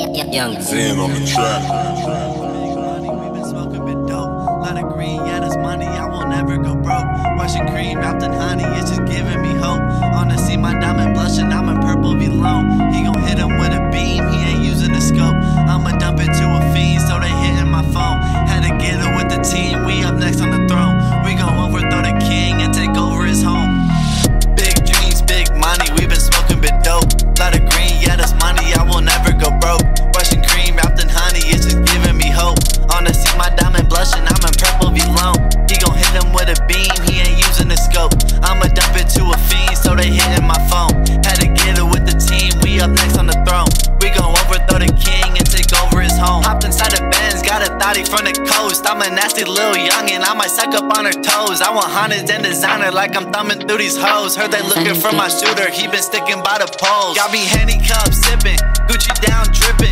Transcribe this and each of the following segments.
Young Zen on the track. Yeah, cream, honey, it's just giving me He gon' hit with a beam, he ain't using the scope. I'ma dump it to a fiend, so they hitting my phone. Had to get it with the team, we up next on the throne. We gon' overthrow the king and take over his home. Hopped inside the Benz, got a thotty from the coast. I'm a nasty little youngin', I might suck up on her toes. I want hundreds and designer like I'm thumbing through these hoes. Heard they looking for my shooter, he been sticking by the poles. Got me handicap sippin', Gucci down dripping.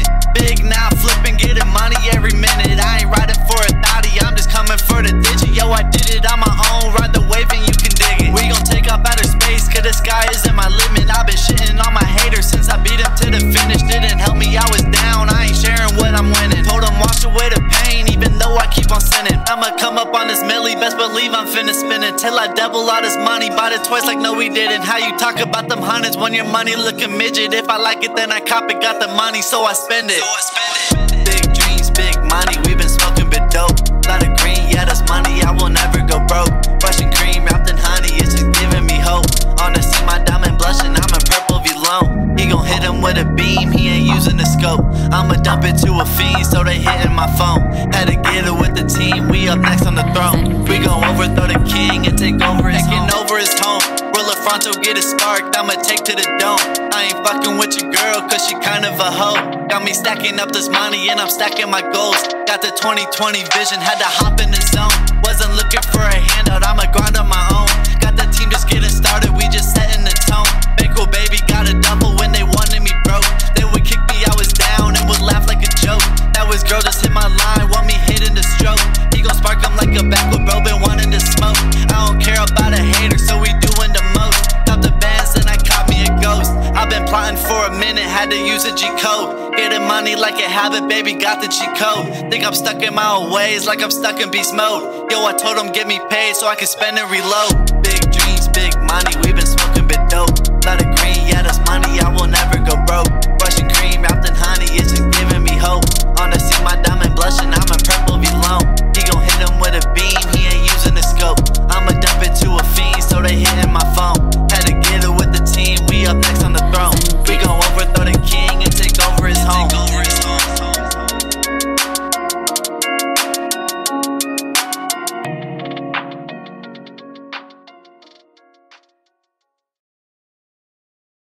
Believe I'm finna spin it. Till I double all this money, bought it twice like no we didn't. How you talk about them hundreds when your money looking midget? If I like it, then I cop it, got the money, so I spend it. Big dreams, big money, we been smoking bit dope. Lot of green, yeah, that's money, I will never go broke. Russian cream wrapped in honey, it's just giving me hope. See my diamond blushing, I'm in purple V-Lone. He gon' hit him with a beam, he ain't using the scope. I'ma dump it to a fiend, so they hitting my phone. Had to get it with the team, we up next on the throne. Roll get it sparked, I'ma take to the dome. I ain't fucking with your girl, cause she kind of a hoe. Got me stacking up this money and I'm stacking my goals. Got the 2020 vision, had to hop in the zone. Wasn't looking for a handout, I'ma grind on my own. Got the team just getting minute, had to use a G code. Getting money like a habit, baby, got the G code. Think I'm stuck in my old ways, like I'm stuck in beast mode. Yo, I told him get me paid so I can spend and reload. Big dreams, big money, we been smoking